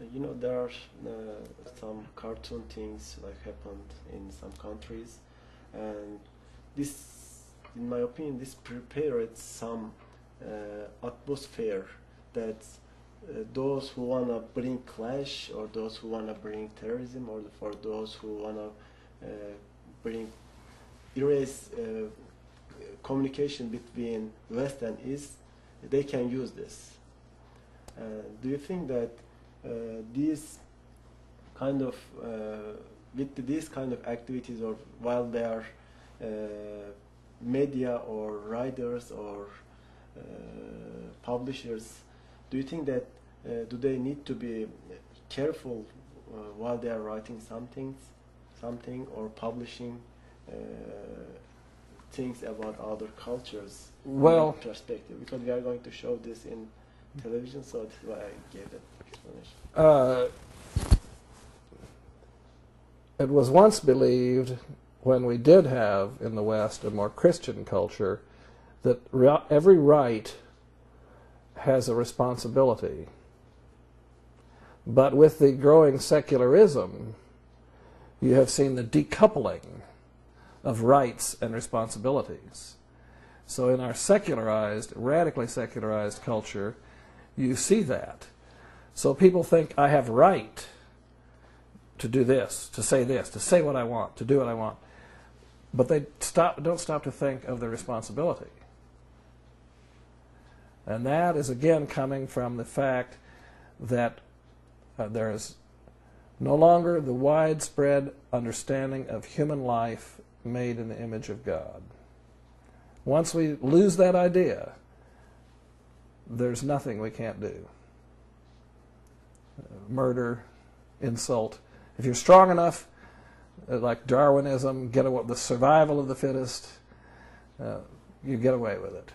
You know, there are uh, some cartoon things like happened in some countries, and this, in my opinion, this prepared some uh, atmosphere that uh, those who wanna bring clash or those who wanna bring terrorism or for those who wanna uh, bring erase uh, communication between West and East, they can use this. Uh, do you think that these kind of uh, with these kind of activities or while they are uh, media or writers or uh, publishers do you think that uh, do they need to be careful uh, while they are writing something something or publishing uh, things about other cultures Well- perspective because we are going to show this in television so that's why I gave that explanation Uh, it was once believed when we did have in the West a more Christian culture that every right has a responsibility. But with the growing secularism, you have seen the decoupling of rights and responsibilities. So in our secularized, radically secularized culture, you see that. So people think I have right to do this, to say this, to say what I want, to do what I want. But they stop, don't stop to think of the responsibility. And that is again coming from the fact that uh, there is no longer the widespread understanding of human life made in the image of God. Once we lose that idea, there's nothing we can't do. Uh, murder, insult. If you're strong enough, uh, like Darwinism, get away, the survival of the fittest, uh, you get away with it.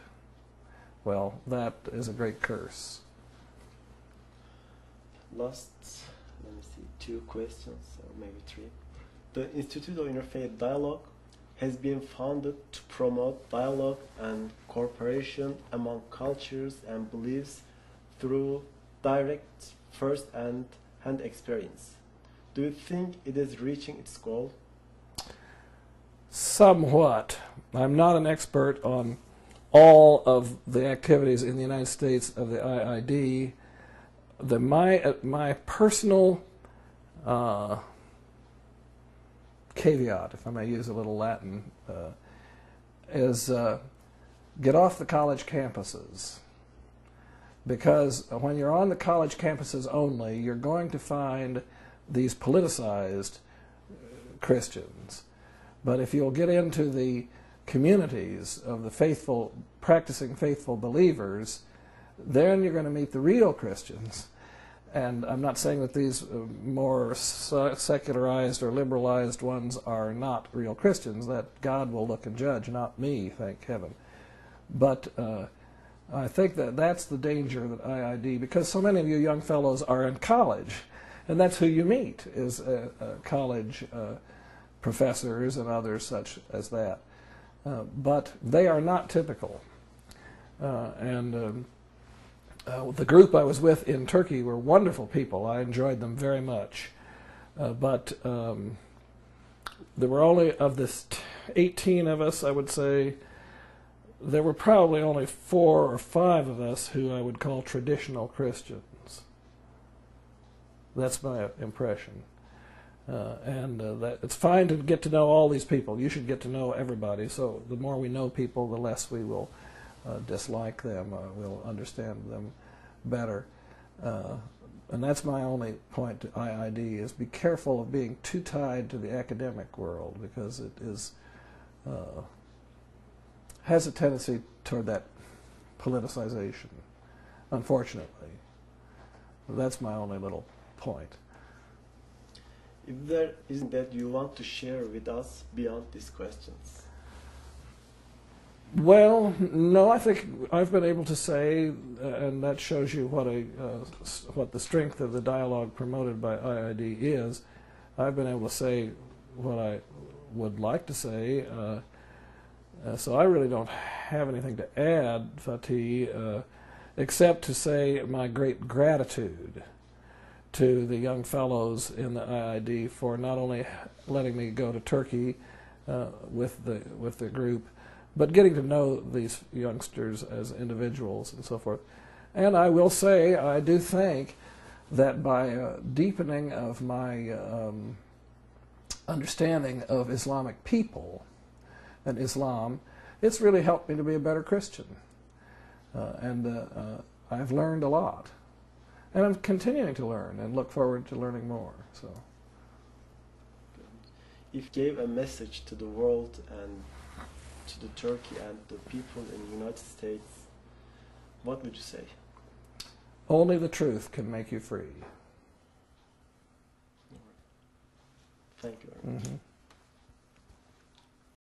Well, that is a great curse. last let me see two questions or maybe three the institute of interfaith dialogue has been founded to promote dialogue and cooperation among cultures and beliefs through direct first and hand experience do you think it is reaching its goal Somewhat. I'm not an expert on all of the activities in the United States of the IID. The, my, uh, my personal uh, caveat, if I may use a little Latin, uh, is uh, get off the college campuses. Because when you're on the college campuses only, you're going to find these politicized Christians. But if you'll get into the communities of the faithful, practicing faithful believers, then you're going to meet the real Christians. And I'm not saying that these uh, more secularized or liberalized ones are not real Christians, that God will look and judge, not me, thank heaven. But uh, I think that that's the danger that IID, because so many of you young fellows are in college, and that's who you meet, is uh, uh, college professors and others such as that. But they are not typical. And um, uh, the group I was with in Turkey were wonderful people. I enjoyed them very much. Uh, but um, there were only, of this t- 18 of us, I would say, there were probably only four or five of us who I would call traditional Christians. That's my impression. Uh, and uh, that it's fine to get to know all these people. You should get to know everybody. So the more we know people, the less we will dislike them. Uh, we'll understand them better. Uh, and that's my only point to IID is be careful of being too tied to the academic world because it is uh, has a tendency toward that politicization. Unfortunately, that's my only little point. if there isn't that you want to share with us beyond these questions Well, no, I think I've been able to say, uh, and that shows you what a uh, what the strength of the dialogue promoted by IID is. I've been able to say what I would like to say, uh, uh, so I really don't have anything to add, Fatih, uh, except to say my great gratitude to the young fellows in the IID for not only letting me go to Turkey uh, with the with the group, but getting to know these youngsters as individuals and so forth. And I will say, I do think that by uh, deepening of my um, understanding of Islamic people and Islam, it's really helped me to be a better Christian. Uh, and uh, uh, I've learned a lot. And I'm continuing to learn and look forward to learning more. So, you gave a message to the world and to the Turkey and the people in the United States, what would you say? only the truth can make you free. Thank you very much. hmm